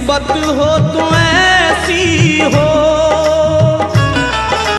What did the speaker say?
मुसीबत हो तुम्हें।